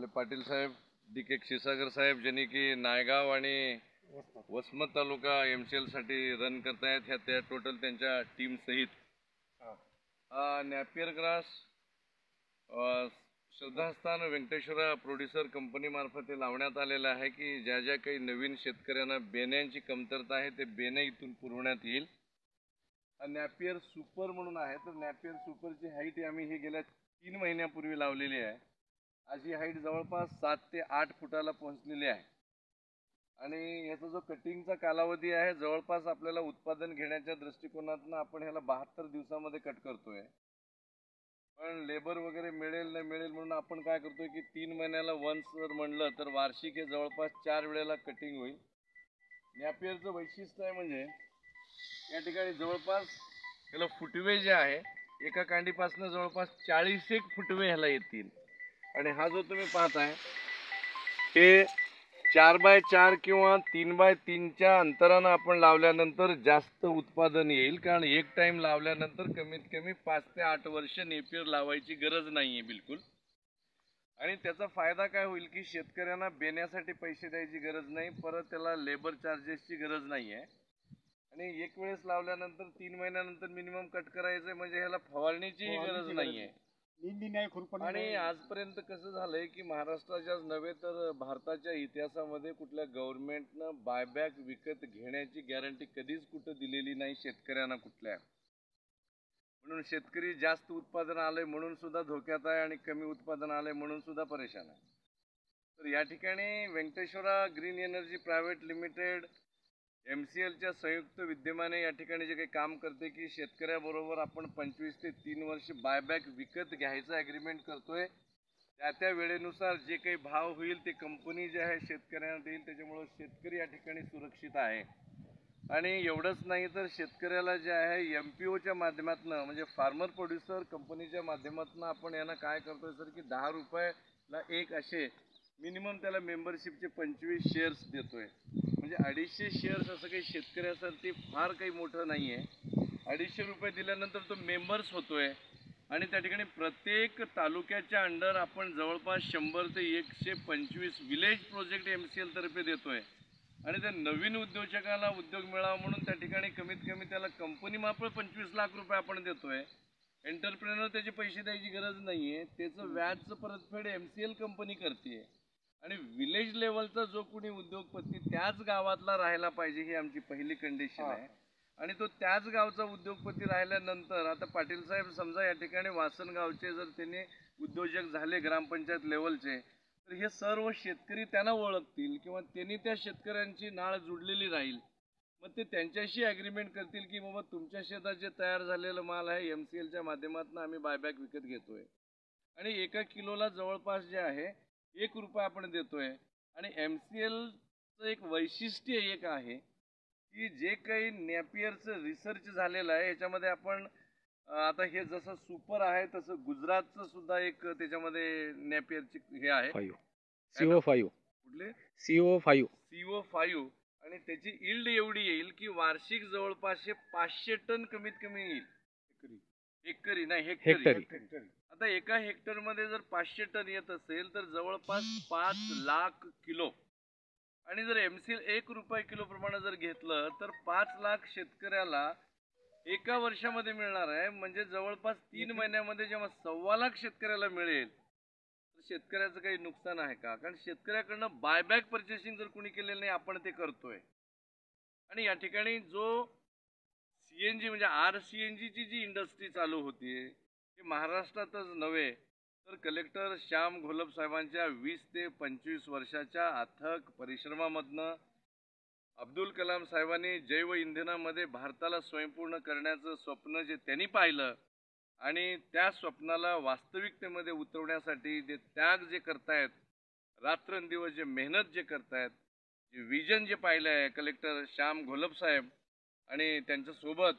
आपले पाटील साहेब D K Kshirsagar साहेब ज्यांनी की नायगाव आणि वसमत तालुका एम सी साठी रन करतायत ह्या त्या टोटल त्यांच्या टीम सहित. हा. नॅपियर ग्रास श्रद्धास्थान व्यंकटेश्वरा प्रोड्युसर कंपनी मार्फत हे लावण्यात आलेलं आहे की ज्या ज्या काही नवीन शेतकऱ्यांना बेण्यांची कमतरता आहे ते बेणे इथून पुरवण्यात येईल. नॅपियर सुपर म्हणून आहे तर नॅपियर सुपरची हाईट आम्ही हे गेल्या तीन महिन्यापूर्वी लावलेली आहे. अशी हाईट जवळपास सात ते आठ फुटाला पोहोचलेली आहे. आणि याचा जो कटिंगचा कालावधी आहे जवळपास आपल्याला उत्पादन घेण्याच्या दृष्टिकोनातून आपण ह्याला बहात्तर दिवसामध्ये कट करतोय. पण लेबर वगैरे मिळेल न मिळेल म्हणून आपण काय करतोय की तीन महिन्याला वन्स जर म्हणलं तर वार्षिक हे जवळपास चार वेळेला कटिंग होईल. नॅपियरचं वैशिष्ट्य आहे म्हणजे या ठिकाणी जवळपास ह्याला फुटवे जे आहे एका कांडीपासून जवळपास चाळीस एक फुटवे ह्याला येतील. आणि हा जो तुम्ही पाहताय हे चार बाय चार किंवा तीन बाय तीनच्या अंतरानं आपण लावल्यानंतर जास्त उत्पादन येईल. कारण एक टाइम लावल्यानंतर कमीत कमी पाच ते आठ वर्ष नेपियर लावायची गरज नाही आहे बिलकुल. आणि त्याचा फायदा काय होईल की शेतकऱ्यांना बेण्यासाठी पैसे द्यायची गरज नाही परत त्याला लेबर चार्जेसची गरज नाही आहे आणि एक वेळेस लावल्यानंतर तीन महिन्यानंतर मिनिमम कट करायचंय म्हणजे ह्याला फवारणीचीही गरज नाहीये. निंदी नाही खुरपणी आणि. आजपर्यंत कसं झालंय की महाराष्ट्राच्याच नव्हे तर भारताच्या इतिहासामध्ये कुठल्या गव्हर्नमेंटनं बायबॅक विकत घेण्याची गॅरंटी कधीच कुठं दिलेली नाही शेतकऱ्यांना कुठल्या म्हणून शेतकरी जास्त उत्पादन आलंय म्हणून सुद्धा धोक्यात आहे आणि कमी उत्पादन आलंय म्हणून सुद्धा परेशान आहे तर या ठिकाणी Venkateshwara green energy private limited M C एलच्या संयुक्त विद्यमाने या ठिकाणी जे काही काम करते की शेतकऱ्याबरोबर आपण पंचवीस ते तीन वर्ष बायबॅक विकत घ्यायचं ॲग्रीमेंट करतोय. त्या त्या वेळेनुसार जे काही भाव होईल ते कंपनी जे आहे शेतकऱ्यांना देईल त्याच्यामुळं शेतकरी या ठिकाणी सुरक्षित आहे. आणि एवढंच नाही तर शेतकऱ्याला जे आहे एम पी ओच्या माध्यमातून म्हणजे फार्मर प्रोड्युसर कंपनीच्या माध्यमातून आपण यांना काय करतोय सर की दहा रुपयाला एक असे मिनिमम त्याला मेंबरशिपचे पंचवीस शेअर्स देतोय. म्हणजे अडीचशे शेअर्स असं काही शेतकऱ्यासाठी फार काही मोठं नाही आहे अडीचशे रुपये दिल्यानंतर तो मेंबर्स होतो आहे आणि त्या ठिकाणी प्रत्येक तालुक्याच्या अंडर आपण जवळपास शंभर ते एकशे पंचवीस विलेज प्रोजेक्ट एम सी एलतर्फे आहे आणि त्या नवीन उद्योजकाला उद्योग मिळावा म्हणून त्या ठिकाणी कमीत कमी त्याला कंपनीमार्फत पंचवीस लाख रुपये आपण देतो आहे एंटरप्रेनर त्याचे पैसे द्यायची गरज नाही आहे त्याचं व्याजचं परतफेड एम सी एल कंपनी करते आहे आणि विलेज लेवलचा जो कोणी उद्योगपती त्याच गावातला राहायला पाहिजे ही आमची पहिली कंडिशन आहे. आणि तो त्याच गावचा उद्योगपती राहिल्यानंतर आता पाटील साहेब समजा या ठिकाणी वासनगावचे जर त्यांनी उद्योजक झाले ग्रामपंचायत लेवलचे तर हे सर्व शेतकरी त्यांना ओळखतील किंवा त्यांनी त्या शेतकऱ्यांची नाळ जुडलेली राहील. मग ते त्यांच्याशी ॲग्रीमेंट करतील की बाबा तुमच्या शेतात जे तयार झालेलं माल आहे एम सी एलच्या माध्यमातून आम्ही बायबॅक विकत घेतोय. आणि एका किलोला जवळपास जे आहे एक रुपया आपण देतोय. आणि एम सी एलचं एक वैशिष्ट्य एक आहे की जे काही नॅपियरचं रिसर्च झालेलं आहे याच्यामध्ये आपण आता हे जसं सुपर आहे तसं गुजरातचं सुद्धा एक त्याच्यामध्ये नॅपियरची हे आहे. CO five. कुठले? CO five. CO five. आणि त्याची इल्ड एवढी येईल की वार्षिक जवळपास हे पाचशे टन कमीत कमी येईल. एकरी नाही हेक्टरी हेक्टरी. आता एका हेक्टरमध्ये जर पाचशे टन येत असेल तर जवळपास पाच लाख किलो. आणि जर एमसील एक रुपये किलो प्रमाणे जर घेतलं तर पाच लाख शेतकऱ्याला एका वर्षामध्ये मिळणार आहे. म्हणजे जवळपास तीन महिन्यामध्ये जेव्हा सव्वा लाख शेतकऱ्याला मिळेल तर शेतकऱ्याचं काही नुकसान आहे का? कारण शेतकऱ्याकडनं बायबॅक परचेसिंग जर कोणी केलेलं नाही आपण ते करतोय. आणि या ठिकाणी जो सी एन जी म्हणजे आर सी एन जीची जी इंडस्ट्री चालू होती ती महाराष्ट्रातच नव्हे तर कलेक्टर श्याम घोलप साहेबांच्या वीस ते पंचवीस वर्षाच्या अथक परिश्रमामधनं अब्दुल कलाम साहेबांनी जैव इंधनामध्ये भारताला स्वयंपूर्ण करण्याचं स्वप्न जे त्यांनी पाहिलं आणि त्या स्वप्नाला वास्तविकतेमध्ये उतरवण्यासाठी जे त्याग जे करतायत रात्रंदिवस जे मेहनत जे करतायत जे विजन जे पाहिलं आहे कलेक्टर श्याम घोलप साहेब आणि त्यांच्यासोबत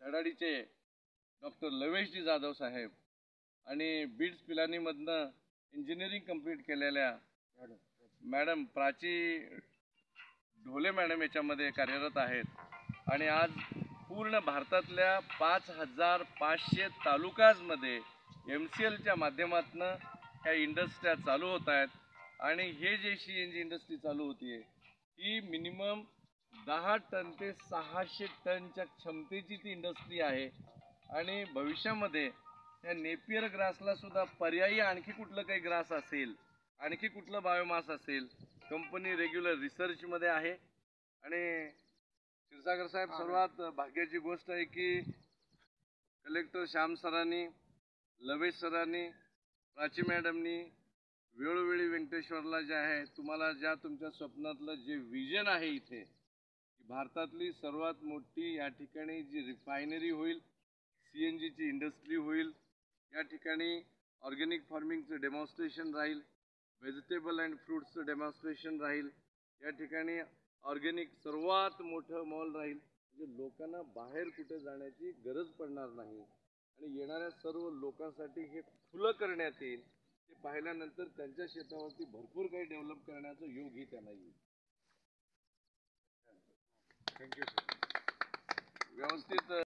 धडाडीचे डॉक्टर लवेशजी जाधव साहेब आणि बीड्स पिलानीमधनं इंजिनिअरिंग कंप्लीट केलेल्या मॅडम प्राची ढोले मॅडम याच्यामध्ये कार्यरत आहेत. आणि आज पूर्ण भारतातल्या पाच हजार पाचशे तालुकाजमध्ये एम सी एलच्या माध्यमातून ह्या इंडस्ट्र्या चालू होत आहेत. आणि हे जे सी एन जी इंडस्ट्री चालू होती आहे ही मिनिमम दहा टन ते सहाशे टनच्या क्षमतेची ती इंडस्ट्री आहे. आणि भविष्यामध्ये या नेपियर ग्रासला सुद्धा पर्यायी आणखी कुठलं काही ग्रास असेल आणखी कुठलं बायोमास असेल कंपनी रेग्युलर रिसर्चमध्ये आहे. आणि क्षीरसागर साहेब सर्वात भाग्याची गोष्ट आहे की कलेक्टर श्याम सरांनी लवेश सरांनी प्राची मॅडमनी वेळोवेळी व्यंकटेश्वरला जे आहे तुम्हाला ज्या तुमच्या स्वप्नातलं जे विजन आहे इथे भारतातली सर्वात मोठी या ठिकाणी जी रिफायनरी होईल सी एन जीची इंडस्ट्री होईल या ठिकाणी ऑर्गॅनिक फार्मिंगचं डेमॉन्स्ट्रेशन राहील व्हेजिटेबल अँड फ्रूट्सचं डेमॉन्स्ट्रेशन राहील या ठिकाणी ऑर्गॅनिक सर्वात मोठं मॉल राहील. म्हणजे लोकांना बाहेर कुठे जाण्याची गरज पडणार नाही. आणि येणाऱ्या सर्व लोकांसाठी हे खुलं करण्यात येईल. ते पाहिल्यानंतर त्यांच्या शेतावरती भरपूर काही डेव्हलप करण्याचा योगही त्यांना येईल. थँक्यू व्यवस्थित